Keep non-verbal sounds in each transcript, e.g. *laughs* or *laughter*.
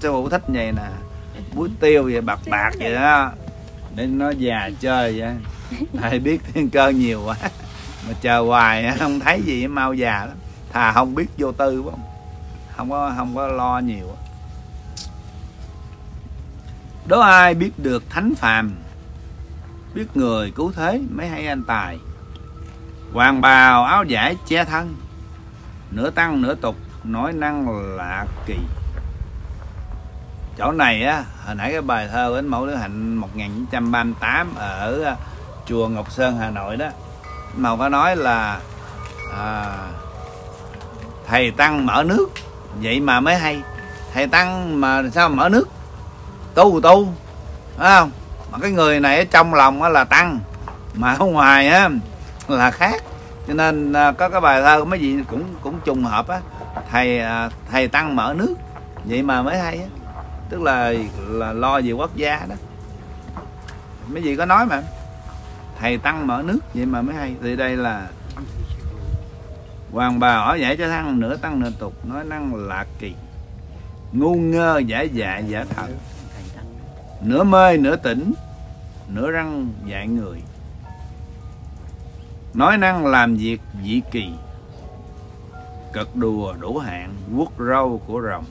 sư phụ thích vậy nè. Búi tiêu vậy bạc bạc vậy? đó. Để nó già chơi vậy. Thầy biết thiên cơ nhiều quá. Mà chờ hoài không thấy gì mau già lắm. Thà không biết vô tư không không có không có lo nhiều đố ai biết được thánh phàm? Biết người cứu thế mấy hay anh tài. Hoàng bào áo giải che thân. Nửa tăng nửa tục nói năng lạ kỳ chỗ này á hồi nãy cái bài thơ đến mẫu đức hạnh 1938 ở ờ, chùa Ngọc Sơn Hà Nội đó. Màu có nói là à, thầy tăng mở nước vậy mà mới hay. Thầy tăng mà sao mở nước? Tu tu phải không? Mà cái người này ở trong lòng á là tăng mà ở ngoài á là khác. Cho nên à, có cái bài thơ mấy gì cũng cũng trùng hợp á. Thầy à, thầy tăng mở nước vậy mà mới hay á tức là là lo về quốc gia đó. Mấy gì có nói mà, thầy tăng mở nước vậy mà mới hay. Thì đây là hoàng bà ở dạy cho thăng nửa tăng nửa tục, nói năng lạ kỳ, ngu ngơ, giả dạ giả thật. Nửa mê, nửa tỉnh, nửa răng dạy người. Nói năng làm việc dị kỳ, cật đùa đủ hạn, vuốt râu của rồng.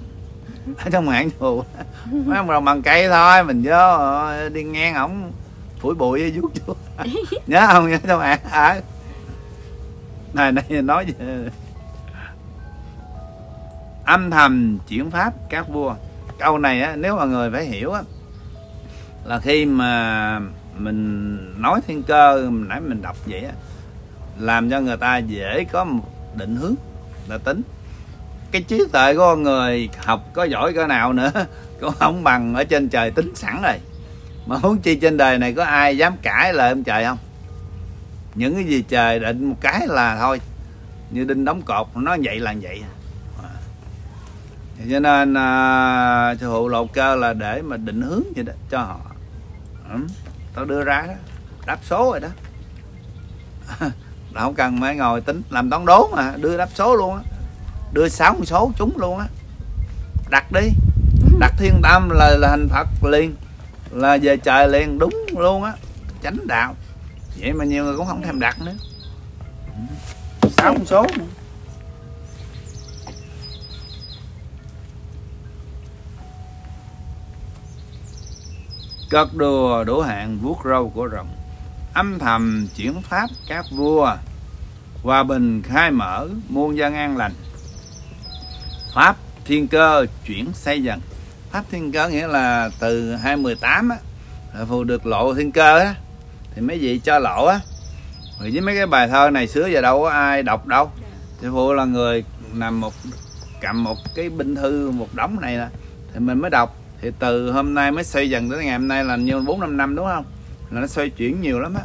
*laughs* trong hãng thù. Mấy ông rồng bằng cây thôi mình vô ờ, đi ngang ổng phủi bụi vuốt vuốt *laughs* nhớ không? Nhớ trong hãng ở này này nói về âm thầm chuyển pháp các vua. Câu này á, nếu mà người phải hiểu á, là khi mà mình nói thiên cơ nãy mình đọc vậy á, làm cho người ta dễ có một định hướng là tính cái trí tuệ của con người học có giỏi cỡ nào nữa *laughs* cũng không bằng ở trên trời tính sẵn rồi. Mà huống chi trên đời này có ai dám cãi lời ông trời không? Những cái gì trời định một cái là thôi như đinh đóng cột nó vậy là vậy. Cho nên à, sư phụ lột cơ là để mà định hướng vậy đó cho họ. Ừ. tao đưa ra đó đáp số rồi đó. *laughs* Là không cần phải ngồi tính làm toán đố mà đưa đáp số luôn á đưa sáu số chúng luôn á. Đặt đi. Đặt thiên tâm là, là thành phật liền là về trời liền đúng luôn á. Chánh đạo. Vậy mà nhiều người cũng không thèm đặt nữa. Sáu con số nữa. cất đùa đổ hạn vuốt râu của rồng âm thầm chuyển pháp các vua hòa bình khai mở muôn dân an lành pháp thiên cơ chuyển xây dần. Pháp thiên cơ nghĩa là từ 2018 á phù được lộ thiên cơ á. Thì mấy vị cho lộ á. Vì với mấy cái bài thơ này xưa giờ đâu có ai đọc đâu. Thì phụ là người nằm một, cầm một cái binh thư, một đống này nè. Thì mình mới đọc. Thì từ hôm nay mới xây dần tới ngày hôm nay là như bốn năm năm đúng không? Là nó xoay chuyển nhiều lắm á.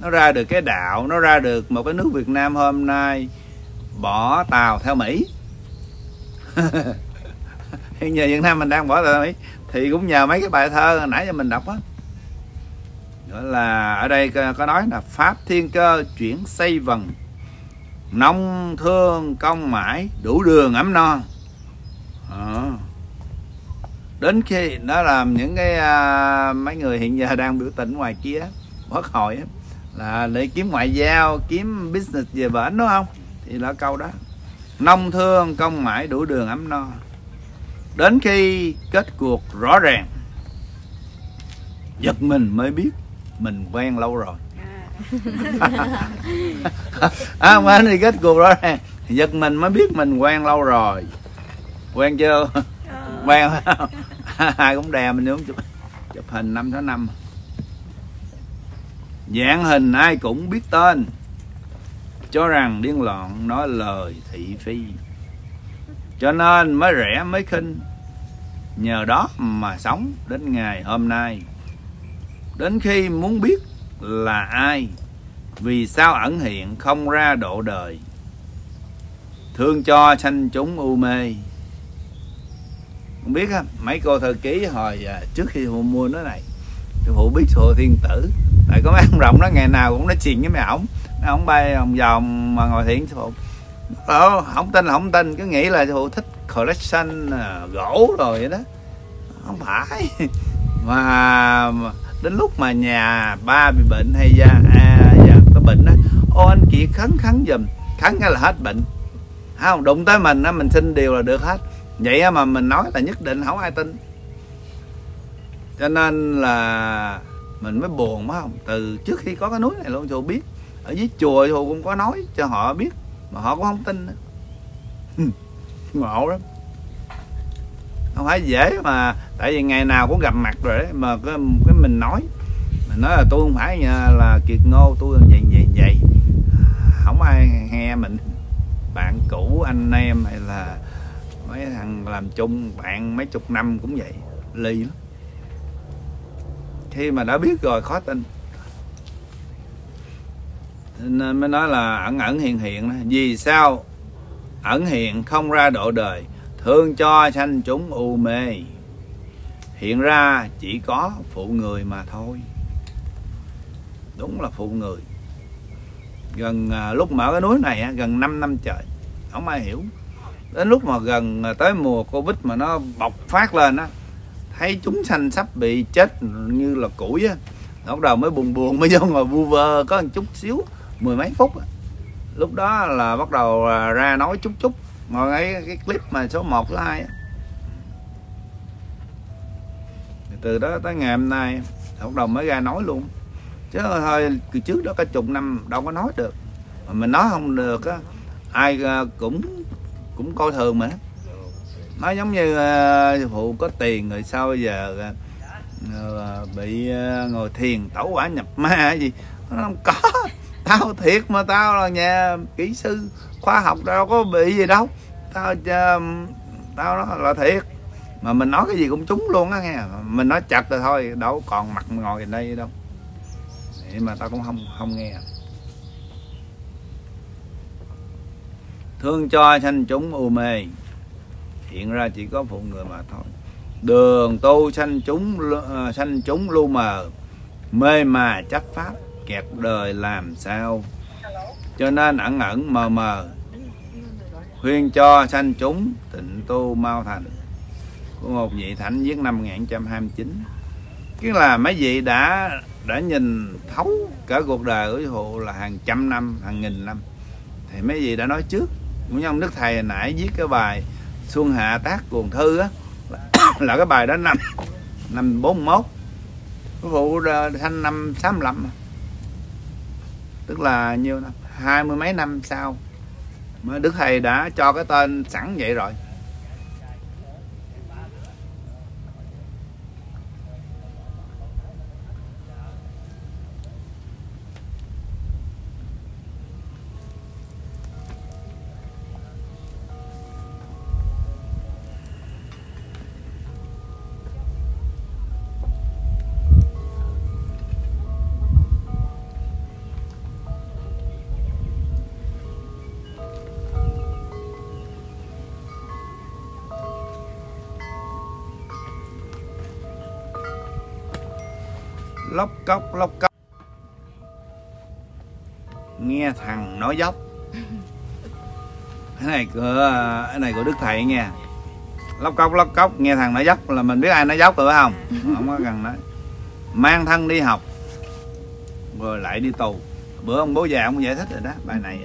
Nó ra được cái đạo, nó ra được một cái nước Việt Nam hôm nay bỏ tàu theo Mỹ. *laughs* hiện giờ Việt Nam mình đang bỏ rồi thì cũng nhờ mấy cái bài thơ nãy giờ mình đọc á. Gọi là ở đây có nói là pháp thiên cơ chuyển xây vần nông thương công mãi đủ đường ấm no. À. đến khi đó làm những cái à, mấy người hiện giờ đang biểu tình ngoài kia quốc hội á, là để kiếm ngoại giao kiếm business về bển đúng không? Thì là câu đó nông thương công mãi đủ đường ấm no. Đến khi kết cuộc rõ ràng giật mình mới biết mình quen lâu rồi. À. *laughs* Mà thì kết cuộc rõ ràng giật mình mới biết mình quen lâu rồi. Quen chưa? Quen không? *laughs* Ai cũng đè mình xuống chụp chụp hình năm sáu năm. Dạng hình ai cũng biết tên cho rằng điên loạn nói lời thị phi. Cho nên mới rẻ, mới khinh. Nhờ đó mà sống đến ngày hôm nay. Đến khi muốn biết là ai, vì sao ẩn hiện không ra độ đời. Thương cho sanh chúng u mê. Không biết á, mấy cô thơ ký hồi à, trước khi phụ mua nó này. Phụ biết hồ thiên tử. Tại có mấy ông rộng đó, ngày nào cũng nói chuyện với mấy ổng nó không bay vòng vòng mà ngồi thiện phụ. Ờ, không tin là không tin cứ nghĩ là sư phụ thích collection à, gỗ rồi vậy đó. Không phải. *laughs* Mà, đến lúc mà nhà ba bị bệnh hay da à, da có bệnh á ô anh chị khấn khấn giùm khấn cái là hết bệnh. Không đụng tới mình á mình xin điều là được hết. Vậy mà mình nói là nhất định không ai tin. Cho nên là mình mới buồn phải không? Từ trước khi có cái núi này luôn chú biết ở dưới chùa thì cũng có nói cho họ biết mà họ cũng không tin. *laughs* Ngộ lắm. Không phải dễ mà tại vì ngày nào cũng gặp mặt rồi đấy mà cái, cái mình nói. Mình nói là tôi không phải là kiệt ngô tôi vậy vậy vậy không ai nghe mình. Bạn cũ anh em hay là mấy thằng làm chung bạn mấy chục năm cũng vậy. Ly lắm. Khi mà đã biết rồi khó tin nên mới nói là ẩn ẩn hiện hiện vì sao ẩn hiện không ra độ đời? Thương cho sanh chúng u mê. Hiện ra chỉ có phụ người mà thôi. Đúng là phụ người. Gần à, lúc mở cái núi này gần 5 năm trời. Không ai hiểu. Đến lúc mà gần à, tới mùa covid mà nó bộc phát lên á, thấy chúng sanh sắp bị chết như là củi á, bắt đầu mới buồn buồn, *laughs* mới vô ngồi vu vơ, có một chút xíu mười mấy phút lúc đó là bắt đầu ra nói chút chút. Ngồi ấy cái clip mà số 1 số 2 từ đó tới ngày hôm nay, bắt đầu mới ra nói luôn. Chứ thôi, từ trước đó cả chục năm đâu có nói được. Mà mình nói không được á, ai à, cũng cũng coi thường mà. Nó giống như à, phụ có tiền rồi sao bây giờ à, bị ngồi thiền tẩu quả nhập ma gì. Nó không có tao thiệt mà tao là nhà kỹ sư khoa học đâu có bị gì đâu. Tao um, tao nó là thiệt. Mà mình nói cái gì cũng trúng luôn á nghe. Mình nói chặt rồi thôi, đâu còn mặt ngồi đây đâu. Vậy mà tao cũng không không nghe. Thương cho sanh chúng u mê. Hiện ra chỉ có phụ người mà thôi. Đường tu sanh chúng uh, sanh chúng lu mờ. Mê mà chấp pháp kẹt đời làm sao. Cho nên ẩn ẩn mờ mờ, khuyên cho sanh chúng tịnh tu mau thành. Của một vị thánh viết năm 1929 tức là mấy vị đã đã nhìn thấu cả cuộc đời của hộ là hàng trăm năm, hàng nghìn năm. Thì mấy vị đã nói trước. Cũng như ông đức thầy hồi nãy viết cái bài xuân hạ tác cuồng thư á, *coughs* là cái bài đó năm năm bốn mốt. Cái vụ thanh năm sáu lăm tức là nhiêu năm? Hai mươi mấy năm sau. Mà đức thầy đã cho cái tên sẵn vậy rồi. Lóc cốc lóc cốc nghe thằng nói dốc. Cái này của, cái này của đức thầy nghe. Lóc cốc lóc cốc nghe thằng nói dốc là mình biết ai nói dốc rồi phải không? Không có cần nói. Mang thân đi học, rồi lại đi tù. Bữa ông bố già ông giải thích rồi đó, bài này.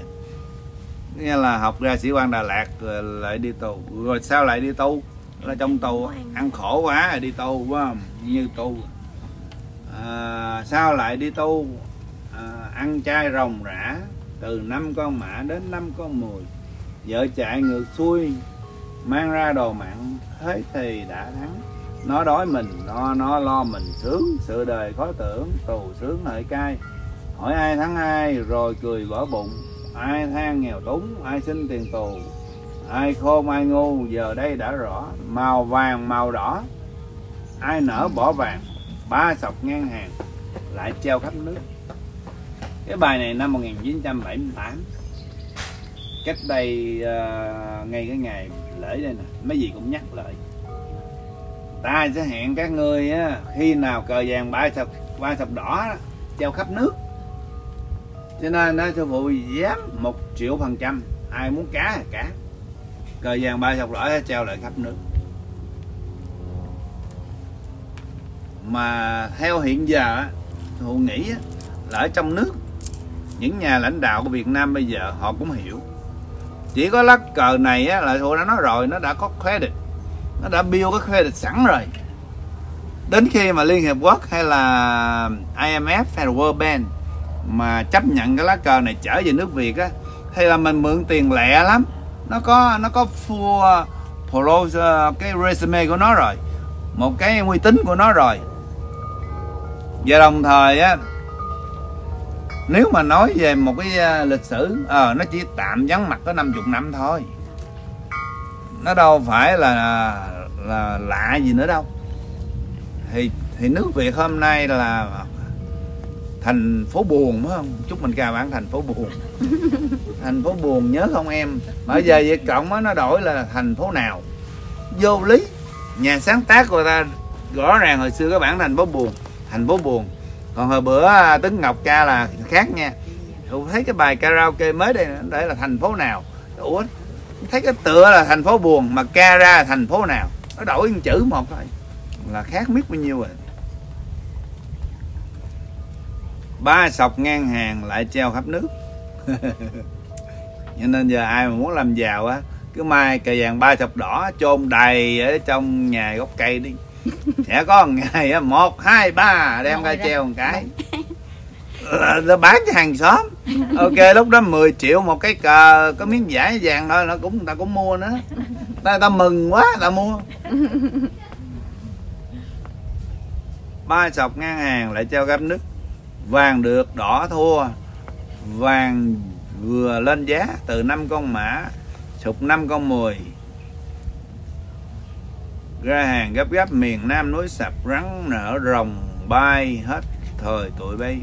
Nghe là học ra sĩ quan Đà Lạt rồi lại đi tù. Rồi sao lại đi tu là trong tù, ăn khổ quá rồi đi tu quá không? Như tu à, sao lại đi tu? À, ăn chay rồng rã từ năm con mã đến năm con mùi vợ chạy ngược xuôi mang ra đồ mặn thế thì đã thắng. Nó đói mình nó nó lo mình sướng sự đời khó tưởng tù sướng hỡi cay. Hỏi ai thắng ai rồi cười vỡ bụng. Ai than nghèo túng ai xin tiền tù. Ai khôn ai ngu giờ đây đã rõ. Màu vàng màu đỏ. Ai nở bỏ vàng ba sọc ngang hàng lại treo khắp nước. Cái bài này năm 1978 cách đây uh, ngay cái ngày lễ đây nè mấy gì cũng nhắc lại. Ta sẽ hẹn các ngươi á, khi nào cờ vàng ba sọc ba sọc đỏ đó, treo khắp nước. Cho nên đó sư phụ dám một triệu phần trăm ai muốn cá thì cá. Cờ vàng ba sọc đỏ treo lại khắp nước. Mà theo hiện giờ á nghĩ là ở trong nước. Những nhà lãnh đạo của Việt Nam bây giờ họ cũng hiểu. Chỉ có lá cờ này á, là Hụ đã nói rồi nó đã có credit. Nó đã build cái credit sẵn rồi. Đến khi mà Liên Hiệp Quốc hay là IMF hay là World Bank mà chấp nhận cái lá cờ này trở về nước Việt á hay là mình mượn tiền lẹ lắm nó có nó có full uh, pro uh, cái resume của nó rồi. Một cái uy tín của nó rồi và đồng thời á nếu mà nói về một cái à, lịch sử ờ nó chỉ tạm vắng mặt có 50 năm thôi. Nó đâu phải là là lạ gì nữa đâu. Thì thì nước Việt hôm nay là thành phố buồn phải không? Chúc mình ca bản thành phố buồn. *laughs* Thành phố buồn nhớ không em? Bây giờ Việt Cộng á, nó đổi là thành phố nào? Vô lý. Nhà sáng tác của ta rõ ràng hồi xưa các bản thành phố buồn thành phố buồn. Còn hồi bữa à, tấn ngọc ca là khác nha. Tôi thấy cái bài karaoke mới đây để là thành phố nào? Ủa, thấy cái tựa là thành phố buồn mà ca ra là thành phố nào? Nó đổi một chữ một thôi. Là khác biết bao nhiêu rồi. Ba sọc ngang hàng lại treo khắp nước. *laughs* Cho nên giờ ai mà muốn làm giàu á, cứ mai cà vàng ba sọc đỏ chôn đầy ở trong nhà gốc cây đi sẽ có một ngày một hai ba đem ra treo một cái. Là, là bán cho hàng xóm. Ok lúc đó 10 triệu một cái cờ có miếng vải vàng thôi nó cũng người ta cũng mua nữa. Ta ta mừng quá ta mua. Ba sọc ngang hàng lại treo gấp nước. Vàng được đỏ thua. Vàng vừa lên giá từ năm con mã sụp năm con mười ra hàng gấp gấp miền Nam núi sập rắn nở rồng bay hết thời tụi bay.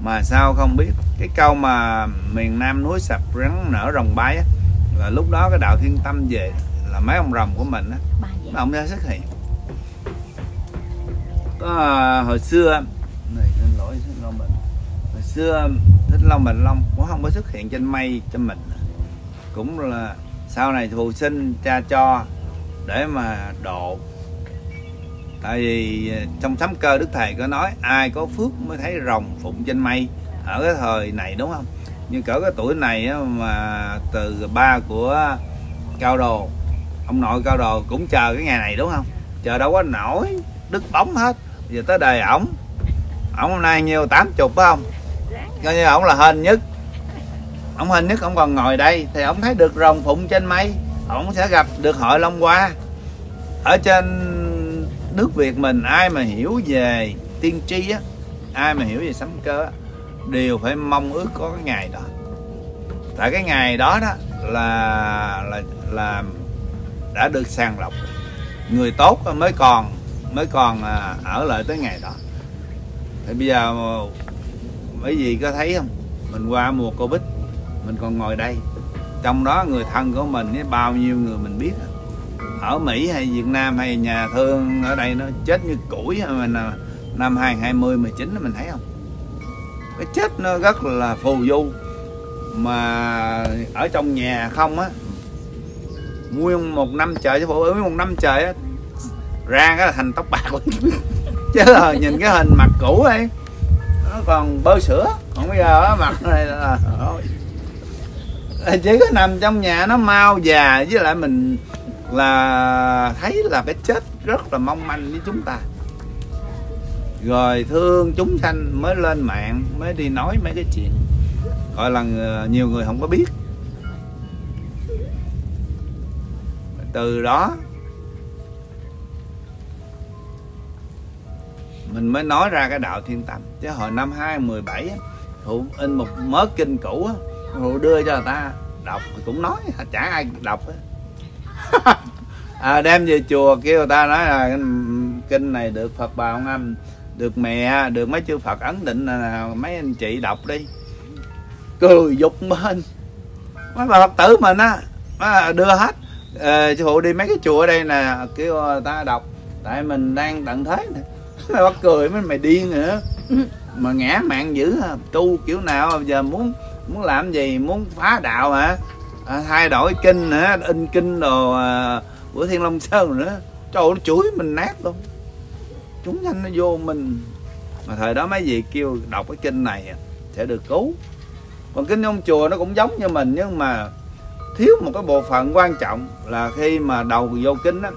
Mà sao không biết cái câu mà miền Nam núi sập rắn nở rồng bay á là lúc đó cái đạo thiên tâm về là mấy ông rồng của mình á. Ông ra xuất hiện. Có à, hồi xưa này xin lỗi xin lỗi mình hồi xưa thích long bình long cũng không có xuất hiện trên mây cho mình. Cũng là sau này thù sinh cha cho để mà độ. Tại vì à, trong sấm cơ đức thầy có nói, ai có phước mới thấy rồng phụng trên mây. Ở cái thời này, đúng không? Nhưng cỡ cái tuổi này mà từ ba của cao đồ, ông nội cao đồ cũng chờ cái ngày này, đúng không? Chờ đâu có nổi, đứt bóng hết. Giờ tới đời ổng. Ổng hôm nay nhiêu, tám chục, phải không? Coi như ổng là hên nhất. Ổng hên nhất, ổng còn ngồi đây thì ổng thấy được rồng phụng trên mây ổng sẽ gặp được hội long hoa. Ở trên nước việt mình, ai mà hiểu về tiên tri á, ai mà hiểu về sấm cơ á, đều phải mong ước có cái ngày đó. Tại cái ngày đó đó là là là đã được sàng lọc. Người tốt mới còn mới còn à, ở lại tới ngày đó. Thì bây giờ, mấy gì có thấy không? Mình qua mùa covid, mình còn ngồi đây trong đó người thân của mình với bao nhiêu người mình biết ở Mỹ hay Việt Nam hay nhà thương ở đây nó chết như củi à, mình năm 2020 19 mình thấy không? Cái chết nó rất là phù du. Mà ở trong nhà không á, nguyên một năm trời, chứ phụ ở một năm trời á, ra cái là thành tóc bạc luôn. *laughs* Chứ là nhìn cái hình mặt cũ ấy, nó còn bơ sữa. Còn bây giờ á, mặt này là Ờ, chỉ có nằm trong nhà nó mau già, với lại mình là thấy là cái chết rất là mong manh với chúng ta. Rồi thương chúng sanh mới lên mạng, mới đi nói mấy cái chuyện gọi là ờ, nhiều người không có biết. Từ đó mình mới nói ra cái đạo thiên tâm. Chứ hồi năm 2017 thụ in một mớ kinh cũ thụ đưa cho người ta. Đọc cũng nói chả ai đọc *laughs* à, đem về chùa kêu người ta nói là kinh này được Phật bà ông âm được mẹ được mấy chư Phật ấn định là mấy anh chị đọc đi. Cười dục bên. Mấy bà Phật tử mình á đưa hết. À, sư phụ đi mấy cái chùa ở đây nè kêu người ta đọc. Tại mình đang tận thế nè. Mày bắt cười mấy mày điên nữa. Mà ngã mạng dữ ha tu kiểu nào giờ muốn muốn làm gì? Muốn phá đạo hả? À, thay đổi kinh hả in kinh đồ à, của thiên long sơn nữa. Trời nó chửi mình nát luôn. Chúng sanh nó vô mình. Mà thời đó mấy vị kêu đọc cái kinh này sẽ được cứu. Còn kinh ông chùa nó cũng giống như mình nhưng mà thiếu một cái bộ phận quan trọng là khi mà đầu vô kinh á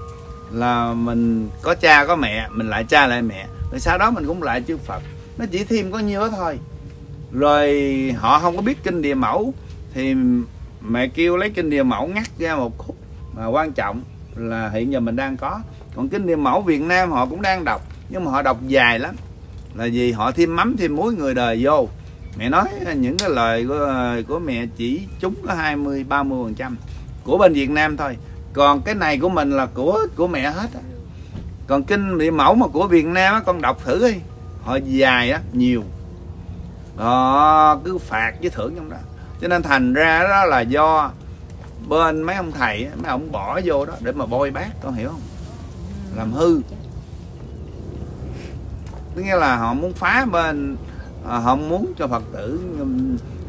là mình có cha có mẹ mình lại cha lại mẹ. Rồi sau đó mình cũng lại chư phật. Nó chỉ thêm có nhiêu đó thôi rồi họ không có biết kinh địa mẫu thì mẹ kêu lấy kinh địa mẫu ngắt ra một khúc. Mà quan trọng là hiện giờ mình đang có. Còn kinh địa mẫu việt nam họ cũng đang đọc nhưng mà họ đọc dài lắm. Là vì họ thêm mắm thêm muối người đời vô. Mẹ nói những cái lời của, của mẹ chỉ trúng có 20 30 phần trăm của bên Việt Nam thôi. Còn cái này của mình là của của mẹ hết còn kinh địa mẫu mà của Việt Nam con đọc thử đi. Họ dài á nhiều họ cứ phạt với thưởng trong đó. Cho nên thành ra đó là do bên mấy ông thầy mấy ông bỏ vô đó để mà bôi bác con hiểu không? Làm hư. Tức nghĩa là họ muốn phá bên à, họ muốn cho phật tử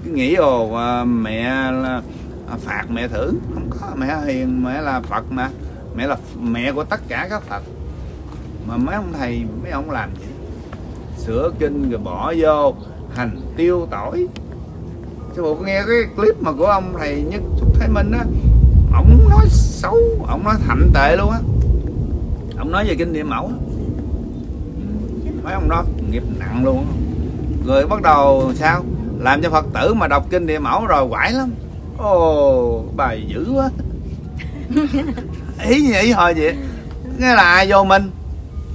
cứ nghĩ ồ à, mẹ là à, phạt mẹ thử không có mẹ hiền mẹ là phật mà. Mẹ là mẹ của tất cả các phật. Mà mấy ông thầy mấy ông làm gì? Sửa kinh rồi bỏ vô hành tiêu tỏi. Sư phụ có nghe cái clip mà của ông thầy nhất trúc thái minh á, ổng nói xấu, ổng nói thạnh tệ luôn á. Ông nói về kinh địa mẫu mấy ông đó nghiệp nặng luôn rồi bắt đầu sao? Làm cho phật tử mà đọc kinh địa mẫu rồi quải lắm. Ồ, bài dữ quá. Ý gì, ý hồi vậy? Nghe là ai vô minh?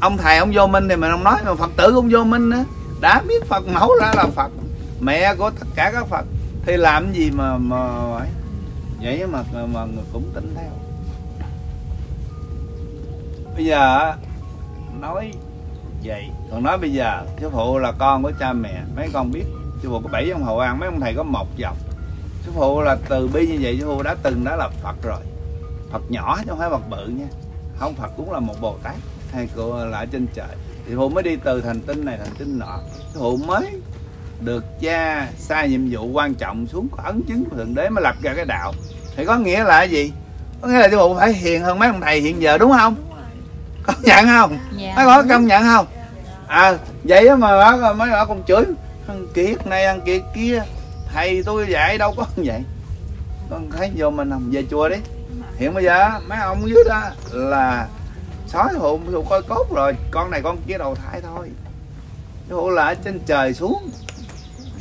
Ông thầy ông vô minh thì mình không nói, mà phật tử cũng vô minh nữa đã biết phật mẫu ra là phật, mẹ của tất cả các phật. Thì làm gì mà mà vậy mà mà người cũng tin theo. Bây giờ nói vậy. Còn nói bây giờ, sư phụ là con của cha mẹ. Mấy con biết, sư phụ có bảy ông hậu an mấy ông thầy có một dòng. Sư phụ là từ bi như vậy, sư phụ đã từng đã là phật rồi. Phật nhỏ chứ không phải phật bự nha. Không, phật cũng là một bồ tát hay cô ở trên trời. Thì phụ mới đi từ thành tinh này thành tinh nọ. Phụ mới được cha sai nhiệm vụ quan trọng xuống có ấn chứng của thượng đế mới lập ra cái đạo. Thì có nghĩa là cái gì? Có nghĩa là sư phụ phải hiền hơn mấy ông thầy hiện giờ đúng không? Công nhận không? Dạ. mấy có công nhận không? À vậy mà mấy bà còn chửi ăn kiết này ăn kiết kia thầy tôi dạy đâu có như vậy. Con thấy vô mình không? Về chùa đi. Hiện bây giờ mấy ông dưới đó là sói hồn hồn coi cốt rồi. Con này con kia đầu thai thôi. Cái là ở trên trời xuống.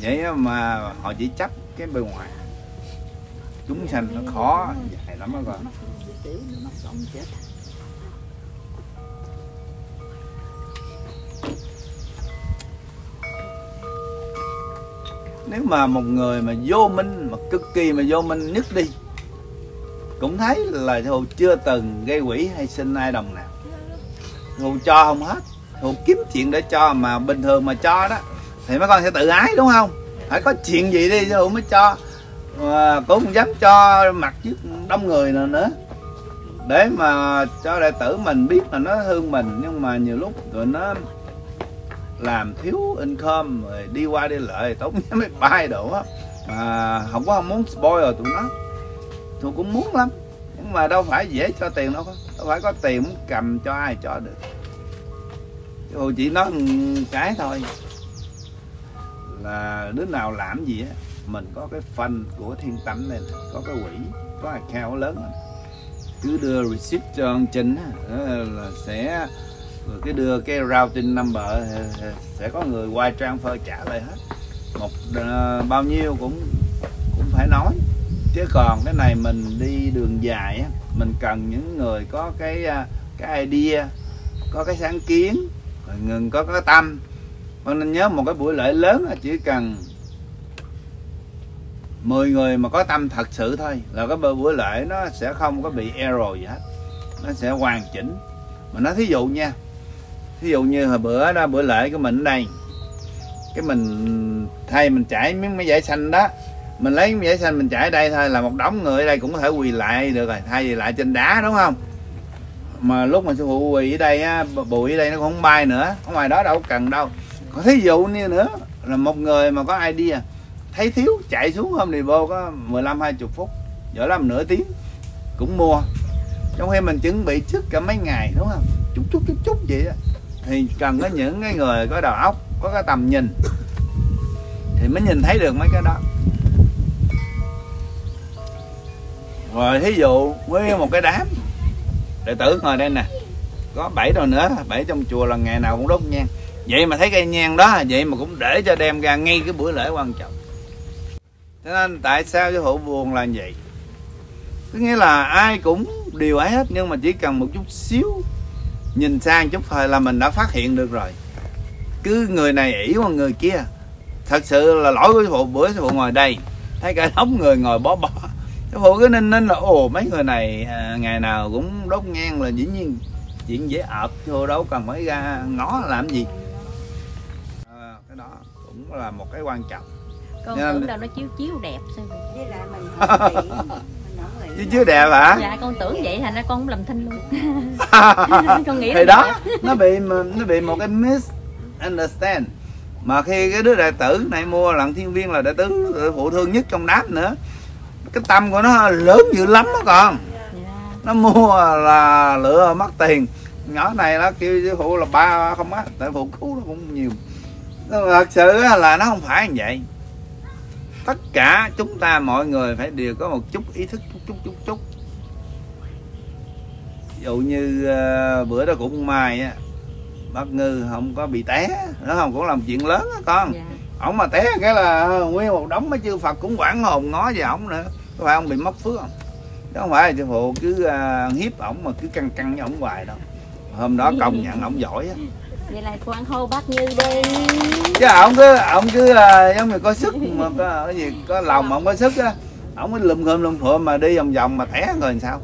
Vậy mà họ chỉ chấp cái bề ngoài. Chúng sanh nó khó, dài lắm đó con. Nếu mà một người mà vô minh, mà cực kỳ mà vô minh nhất đi, cũng thấy là hồ chưa từng gây quỷ hay sinh ai đồng nào thù cho không hết. Thù kiếm chuyện để cho mà bình thường mà cho đó. Thì mấy con sẽ tự ái, đúng không? Phải có chuyện gì đi thù mới cho. Mà cũng không dám cho mặt trước đông người nào nữa. Để mà cho đệ tử mình biết là nó thương mình, nhưng mà nhiều lúc tụi nó làm thiếu income, rồi đi qua đi lại, tốn giá máy bay đồ á. Mà không có không muốn spoil tụi nó. Tôi cũng muốn lắm mà đâu phải dễ cho tiền đâu đâu phải có tiền muốn cầm cho ai cho được. Tôi chỉ nói một cái thôi là đứa nào làm gì á mình có cái phần của thiên tánh này có cái quỹ có account lớn này. cứ đưa receipt cho ông Trinh là sẽ rồi cái đưa cái routing number sẽ có người quay transfer trả lại hết. Một uh, bao nhiêu cũng cũng phải nói chứ còn cái này mình đi đường dài á, mình cần những người có cái à, cái idea, có cái sáng kiến, rồi ngừng có cái tâm. Con nên nhớ một cái buổi lễ lớn là chỉ cần 10 người mà có tâm thật sự thôi, là cái buổi lễ nó sẽ không có bị error gì hết. Nó sẽ hoàn chỉnh. Mà nói thí dụ nha, thí dụ như hồi bữa đó bữa lễ của mình ở đây, cái mình thay mình chảy miếng máy giải xanh đó mình lấy giải xanh mình chạy ở đây thôi, là một đống người ở đây cũng có thể quỳ lại được rồi, thay vì lại trên đá, đúng không? Mà lúc mà sư phụ quỳ ở đây á, bụi ở đây nó cũng không bay nữa, ở ngoài đó đâu cần đâu. Có thí dụ như nữa, là một người mà có idea, thấy thiếu, chạy xuống hôm thì vô có 15 20 phút, giỏi làm nửa tiếng, cũng mua. Trong khi mình chuẩn bị trước cả mấy ngày, đúng không? Chút chút chút chút vậy đó. thì cần có những cái người có đầu óc, có cái tầm nhìn, thì mới nhìn thấy được mấy cái đó. Rồi, thí dụ với một cái đám đệ tử ngồi đây nè. Có bảy rồi nữa, bảy trong chùa là ngày nào cũng đốt nhang. Vậy mà thấy cây nhang đó, vậy mà cũng để cho đem ra ngay cái bữa lễ quan trọng. Cho nên tại sao cái hộ buồn là vậy? Có nghĩa là ai cũng điều ấy hết, nhưng mà chỉ cần một chút xíu, nhìn sang chút thôi là mình đã phát hiện được rồi. Cứ người này ỷ qua người kia. Thật sự là lỗi của phụ bữa phụ ngồi đây. Thấy cả đống người ngồi bó bó cái phụ cứ ninh ninh là ồ mấy người này à, ngày nào cũng đốt nhang là dĩ nhiên chuyện dễ ợt vô đâu cần phải ra ngó làm gì. À, cái đó cũng là một cái quan trọng. Con Nên- tưởng đâu nó chiếu chiếu đẹp sao vậy? với lại mình không chứ chứ đẹp hả? Dạ con tưởng vậy thành ra con cũng làm thinh luôn. *laughs* Con nghĩ thì là đó nó bị nó bị một cái misunderstand. Mà khi cái đứa đệ tử này mua lặng thiên viên là đệ tử phụ thương nhất trong đám nữa cái tâm của nó lớn dữ lắm đó còn dạ. nó mua là lựa mất tiền. Nhỏ này nó kêu sư phụ là ba không á tại phụ cứu nó cũng nhiều. Nó thật sự là nó không phải như vậy. Tất cả chúng ta mọi người phải đều có một chút ý thức chút chút chút chút. Ví dụ như ờ, bữa đó cũng may á bác ngư không có bị té nó không cũng làm chuyện lớn á con. Dạ. ổng mà té cái là nguyên một đống mấy chư Phật cũng quảng hồn ngó về ổng nữa có phải ông bị mất phước không? Chứ không phải là sư phụ cứ à, hiếp ổng mà cứ căng căng với ổng hoài đâu. Hôm đó công nhận ổng giỏi á. Vậy là con hô bác như đi. Chứ ổng cứ ổng cứ à, giống như có sức mà có cái gì có lòng mà ổng có sức á. Ổng mới lùm khum lùm phượm mà đi vòng vòng mà té rồi làm sao?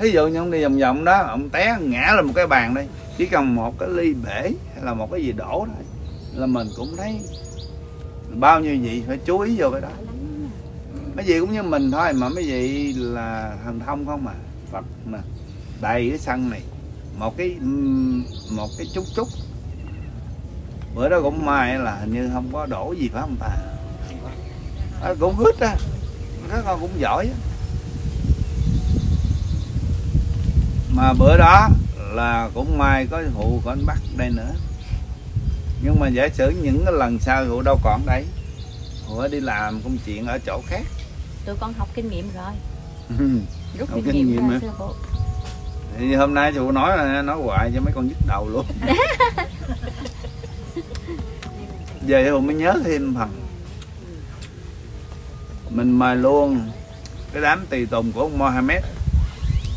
Ví dụ như ông đi vòng vòng đó ông té ngã lên một cái bàn đây chỉ cần một cái ly bể hay là một cái gì đổ thôi là mình cũng thấy bao nhiêu vị phải chú ý vô cái đó mấy vị cũng như mình thôi mà mấy vị là thần thông không mà phật mà. Đầy cái sân này. Một cái một cái chút chút. Bữa đó cũng may là hình như không có đổ gì phải không ta? À, cũng hít á. Các con cũng giỏi á. Mà bữa đó là cũng may có hụ của anh bắt đây nữa. Nhưng mà giả sử những cái lần sau hụ đâu còn đây. Hụ đi làm công chuyện ở chỗ khác tụi con học kinh nghiệm rồi. Rút Học kinh kinh nghiệm ra sư phụ thì hôm nay chủ nói là nói hoài cho mấy con nhức đầu luôn. *laughs* Giờ hùng mới nhớ thêm phần mình mời luôn cái đám tùy tùng của ông Mohammed.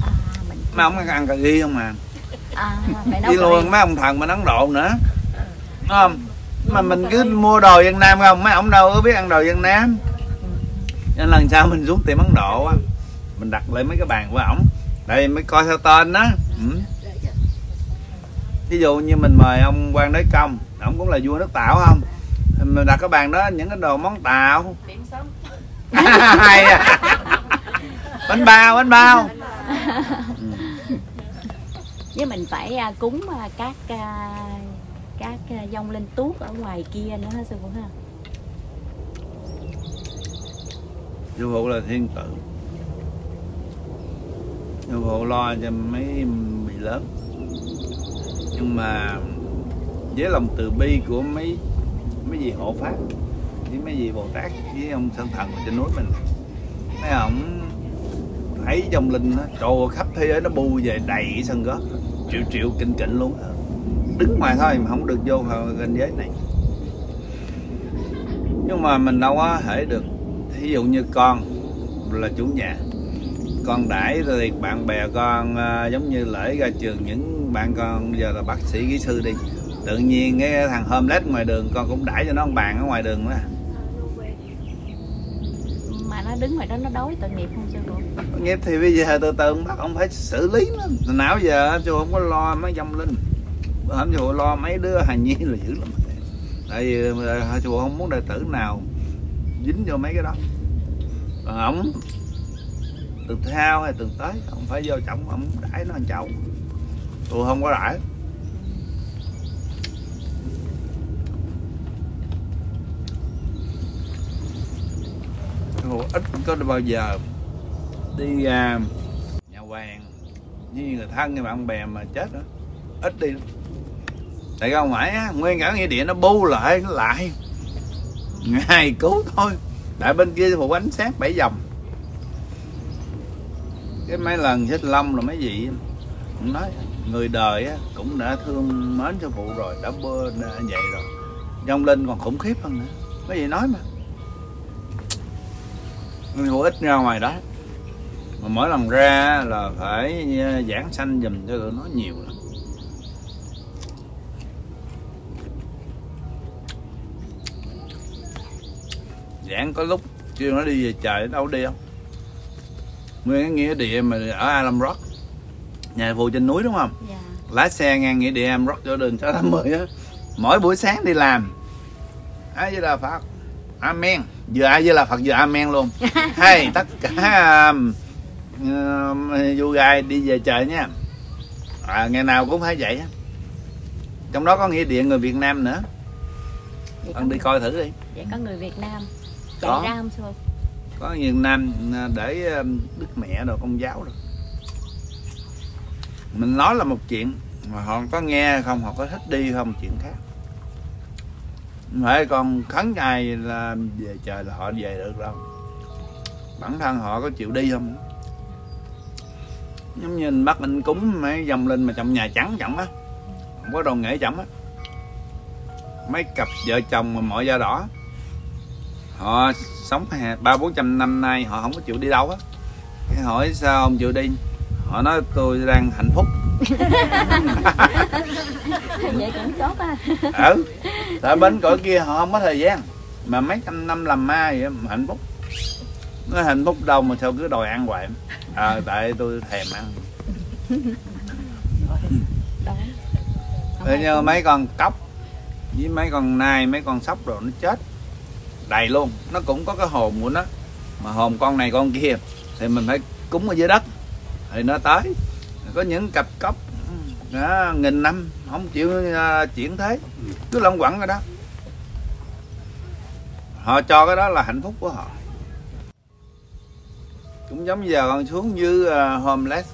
À mình mấy ông ăn cà ri không mà à nấu đi luôn mấy ông thần bên Ấn Độ nữa. Đúng không? Mà mình cứ mua đồ Việt Nam không? Mấy ông đâu có biết ăn đồ Việt Nam. Ừ. nên lần sau mình xuống tiệm Ấn Độ á mình đặt lại mấy cái bàn của ổng đây mới coi theo tên đó ừ. ví dụ như mình mời ông quan đế công ổng cũng là vua nước tảo không mình đặt cái bàn đó những cái đồ món tàu *laughs* hay à. bánh bao bánh bao Ừ. với mình phải à, cúng à, các các dông linh tuốt ở ngoài kia nữa ha sư phụ ha sư phụ là thiên tử sư phụ lo cho mấy vị lớn nhưng mà với lòng từ bi của mấy mấy vị hộ pháp với mấy vị bồ tát với ông sơn thần ở trên núi mình mấy ông thấy trong linh nó trồ khắp thế giới nó bu về đầy sân gót triệu triệu kinh kịnh luôn đứng ngoài thôi mà không được vô vào ranh giới này nhưng mà mình đâu có thể được ví dụ như con là chủ nhà con đãi rồi bạn bè con à, giống như lễ ra trường những bạn con giờ là bác sĩ kỹ sư đi. Tự nhiên cái thằng homeless ngoài đường con cũng đãi cho nó một bàn ở ngoài đường đó mà nó đứng ngoài đó nó đói tội nghiệp không sư phụ nghiệp thì bây giờ từ từ bắt ông phải xử lý nó. Nào giờ chú không có lo mấy dâm linh. Hôm chú lo mấy đứa hài nhi là dữ lắm. Tại vì ờ, chú không muốn đệ tử nào dính vô mấy cái đó. Còn ổng từ theo hay từ tới ông phải vô trọng ông đãi nó ăn chậu. Tôi không có đãi. Ít có bao giờ đi à, nhà hoàng như người thân như bạn bè mà chết đó ít đi lắm. tại không phải á nguyên cả nghĩa địa nó bu lại nó lại ngày cứu thôi. Tại bên kia phụ ánh sáng bảy vòng cái mấy lần xích long là mấy vị. Cũng nói. Người đời á, cũng đã thương mến cho phụ rồi. Đã bơ đã vậy rồi. Trong linh còn khủng khiếp hơn nữa. Mấy vị nói mà. Người hữu ích ra ngoài đó. Mà mỗi lần ra là phải à, giảng sanh dùm cho tụi nó nhiều lắm. Có lúc chưa nó đi về trời đâu đi không nguyên cái nghĩa địa mà ở Alam Rock nhà vụ trên núi đúng không? Dạ. Lái xe ngang nghĩa địa Alam Rock cho đường 680 á. Mỗi buổi sáng đi làm. Ai với là Phật Amen. Vừa ai với là Phật vừa Amen luôn. *laughs* Hay tất cả um, um, du gai đi về trời nha. À, ngày nào cũng phải vậy á. trong đó có nghĩa địa người Việt Nam nữa. Vậy đi coi thử đi. vậy có người Việt Nam Có. chạy ra không sư có nhiều nam để um, đức mẹ rồi con giáo rồi mình nói là một chuyện mà họ có nghe không họ có thích đi không chuyện khác. Phải con khấn ai là về trời là họ về được đâu bản thân họ có chịu đi không? Giống như bắt anh cúng mấy dòng linh mà trong nhà trắng chậm á. Không có đồ nghệ chậm á. Mấy cặp vợ chồng mà mọi da đỏ họ sống ba bốn trăm năm nay họ không có chịu đi đâu á. Cái hỏi sao không chịu đi? Họ nói tôi đang hạnh phúc. *laughs* Vậy cũng tốt á. *laughs* Ừ tại bên cõi kia họ không có thời gian. Mà mấy trăm năm làm ma vậy mà hạnh phúc. Nó hạnh phúc đâu mà sao cứ đòi ăn hoài? Ờ tại tôi thèm ăn. Thế như mấy con cóc với mấy con nai mấy con sóc rồi nó chết đầy luôn. Nó cũng có cái hồn của nó. Mà hồn con này con kia thì mình phải cúng ở dưới đất. Thì nó tới. Có những cặp cốc, đó, nghìn năm không chịu uh, chuyển thế. Cứ lông quẩn ở đó. Họ cho cái đó là hạnh phúc của họ. Cũng giống như giờ con xuống như uh, à, homeless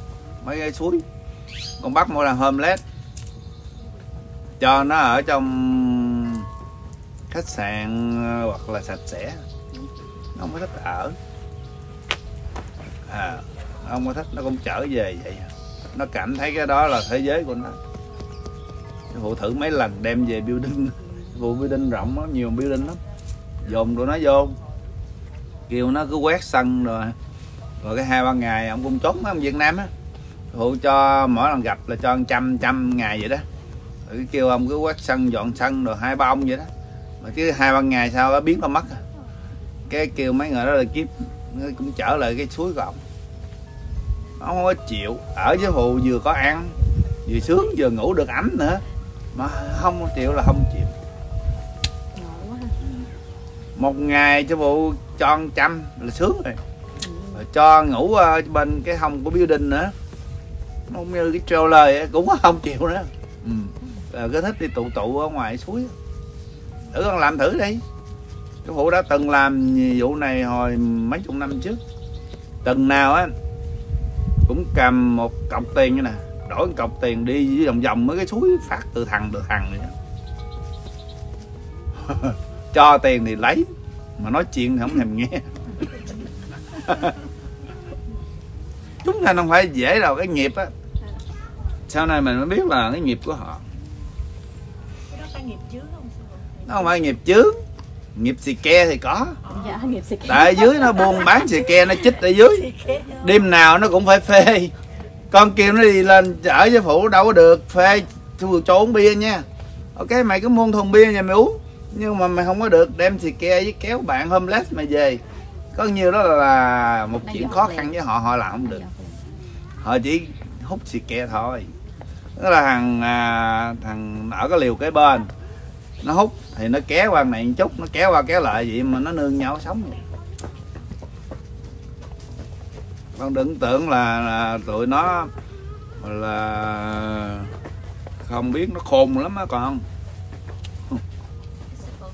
mấy cái suối. Con bắt mỗi là homeless. Cho nó ở trong khách sạn ờ, hoặc là sạch sẽ. Nó không có thích ở? À nó không có thích nó cũng trở về vậy à? nó cảm thấy cái đó là thế giới của nó. Phụ thử mấy lần đem về building, *laughs* vụ building rộng lắm, nhiều building lắm. Dồn tụi nó vô. Kêu nó cứ quét sân rồi. Rồi cái hai, ba ngày ông cũng trốn ông Việt Nam á. Phụ cho mỗi lần gặp là cho trăm trăm ngày vậy đó. Rồi cái kêu ông cứ quét sân, dọn sân rồi hai ba ông vậy đó mà chứ hai ba ngày sau nó biến nó mất cái kêu mấy người đó là kiếp nó cũng trở lại cái suối gọng ông. Không có chịu. Ở với phụ vừa có ăn vừa sướng vừa ngủ được ấm nữa. Mà không chịu là không chịu. Một ngày cho phụ cho trăm là sướng rồi. Rồi cho ngủ ờ, bên cái hông của building nữa. Không như cái trailer ấy, cũng không chịu nữa. Ừ. Rồi cứ thích đi tụ tụ ở ngoài suối thử con làm thử đi. Cái phụ đã từng làm vụ này hồi mấy chục năm trước. Từng nào á cũng cầm một cọc tiền như nè đổi một cọc tiền đi với vòng vòng mấy cái suối phát từ thằng từ thằng vậy *laughs* cho tiền thì lấy mà nói chuyện thì không thèm nghe. *laughs* Chúng ta không phải dễ đâu cái nghiệp á. Sau này mình mới biết là cái nghiệp của họ. Cái đó phải nghiệp phụ? Nó không phải nghiệp chướng. Nghiệp xì ke thì có. Dạ nghiệp tại dưới nó buôn bán xì ke nó chích ở dưới. Đêm nào nó cũng phải phê. Con kêu nó đi lên chở với phụ đâu có được. Phê tôi uống bia nha. Ok mày cứ mua thùng bia nhà mày uống. Nhưng mà mày không có được đem xì ke với kéo bạn homeless mày về. Có nhiều đó là một chuyện khó khăn với họ họ làm không được. Họ chỉ hút xì ke thôi. Đó là thằng à, thằng ở cái liều kế bên nó hút thì nó kéo qua này một chút nó kéo qua kéo lại vậy mà nó nương nhau sống vậy. con đừng tưởng là, là tụi nó là không biết nó khôn lắm á con con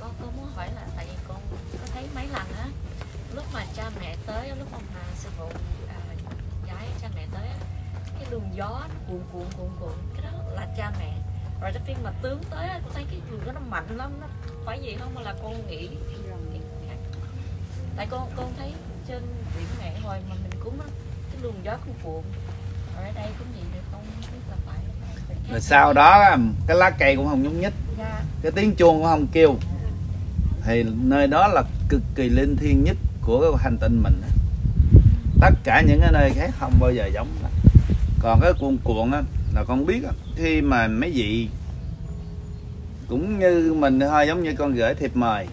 con muốn hỏi là tại con có thấy mấy lần á lúc mà cha mẹ tới lúc ông bà sư phụ à, gái cha mẹ tới cái luồng gió cuộn cuộn cuộn cuộn cái đó là cha mẹ rồi tới khi mà tướng tới con thấy cái luồng đó nó mạnh lắm nó phải gì không? Mà là con nghĩ tại con con thấy trên biển mẹ hồi mà mình cúng á cái luồng gió cuộn cuộn. Ở đây cũng vậy được không? Biết là phải rồi sau đó cái lá cây cũng không nhúc nhích. Dạ. cái tiếng chuông cũng không kêu. Thì nơi đó là cực kỳ linh thiêng nhất của cái hành tinh mình tất cả những cái nơi khác không bao giờ giống. Còn cái cuộn cuộn á là con biết khi mà mấy vị cũng như mình thôi, giống như con gửi thiệp mời,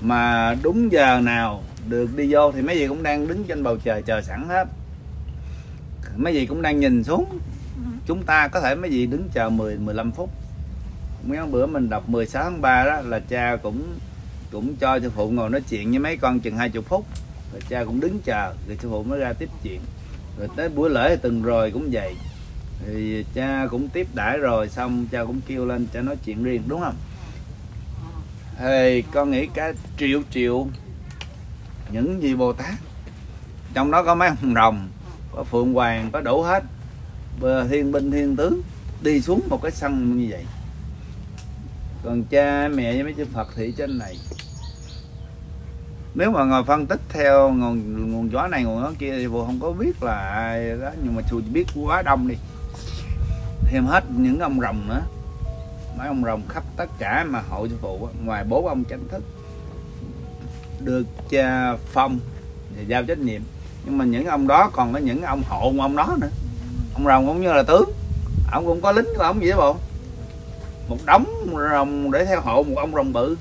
mà đúng giờ nào được đi vô thì mấy vị cũng đang đứng trên bầu trời chờ sẵn hết. Mấy vị cũng đang nhìn xuống. Chúng ta có thể mấy vị đứng chờ 10 15 phút. Mấy hôm bữa mình đọc 16 tháng 3 đó là cha cũng cũng cho sư phụ ngồi nói chuyện với mấy con chừng 20 phút. Rồi cha cũng đứng chờ, rồi sư phụ mới ra tiếp chuyện. Rồi tới buổi lễ từng rồi cũng vậy thì cha cũng tiếp đãi rồi, xong cha cũng kêu lên cha nói chuyện riêng, đúng không? Thì con nghĩ cả triệu triệu những gì bồ tát, trong đó có mấy hồng rồng, có phượng hoàng, có đủ hết. Bờ thiên binh thiên tướng đi xuống một cái sân như vậy. Còn cha mẹ với mấy chư Phật thị trên này. Nếu mà ngồi phân tích theo nguồn nguồn gió này, nguồn gió kia thì vô không có biết là ai đó, nhưng mà chùa biết quá đông đi thêm hết những ông rồng nữa. Mấy ông rồng khắp tất cả mà hộ sư phụ ngoài bốn ông chánh thức, được cha phong và giao trách nhiệm. Nhưng mà những ông đó còn có những ông hộ ông đó nữa. Ông rồng cũng như là tướng, ông cũng có lính của ông gì đó bộ. Một đống rồng để theo hộ một ông rồng bự.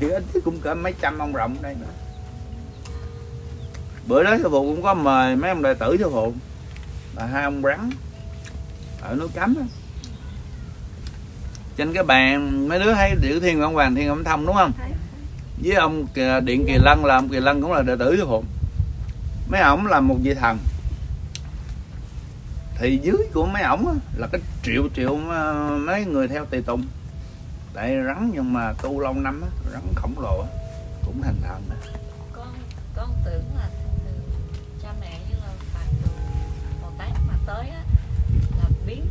Thì ít cũng cỡ mấy trăm ông rồng đây nữa. Bữa đó sư phụ cũng có mời mấy ông đệ tử sư phụ. Là hai ông rắn ở núi cấm đó. trên cái bàn mấy đứa thấy điệu thiên ông hoàng thiên ông thông đúng không? Với ông điện kỳ lân là ông kỳ lân cũng là đệ tử sư phụ mấy ổng là một vị thần. Thì dưới của mấy ổng á, là cái triệu triệu mấy người theo tùy tùng. Tại rắn nhưng mà tu lâu năm á, rắn khổng lồ á, cũng thành thần đó. con con tưởng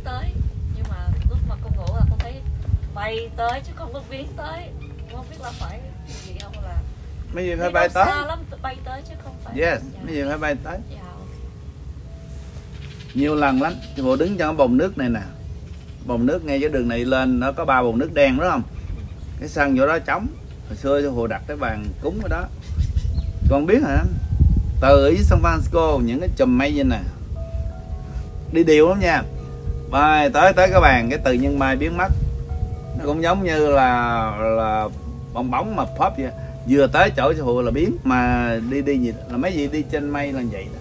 tới. Nhưng mà lúc mà con ngủ là con thấy bay tới chứ không có biến tới. Không biết là phải gì không là mấy gì phải bay tới xa lắm bay tới chứ không phải yes Dạ. mấy gì phải bay tới? Dạ, nhiều lần lắm. Phụ đứng trong cái bồn nước này nè. Bồn nước ngay cái đường này lên nó có ba bồn nước đen đúng không? Cái sân chỗ đó trống. Hồi xưa phụ đặt cái bàn cúng ở đó. Con biết hả? Từ dưới San Francisco những cái chùm mây như nè. Đi đều lắm nha bay tới tới cái bàn cái từ nhân mai biến mất. Nó cũng giống như là là bong bóng mà pop vậy. Vừa tới chỗ sư phụ là biến mà đi đi gì là mấy gì đi trên mây là vậy đó.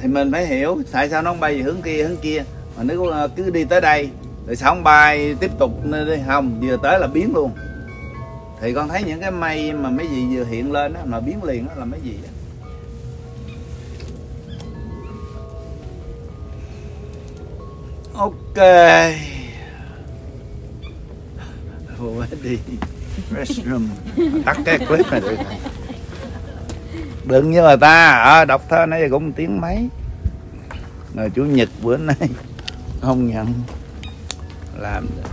Thì mình phải hiểu tại sao nó không bay về hướng kia hướng kia. Mà nếu à, cứ đi tới đây rồi sao không bay tiếp tục đi không vừa tới là biến luôn. Thì con thấy những cái mây mà mấy gì vừa hiện lên đó, mà biến liền đó là mấy gì đó. Ok. Ủa, đi. Restroom tắt cái clip này được. Đừng như người ta. À, đọc thơ nãy giờ cũng tiếng mấy. Rồi chủ nhật bữa nay. Không nhận. Làm được.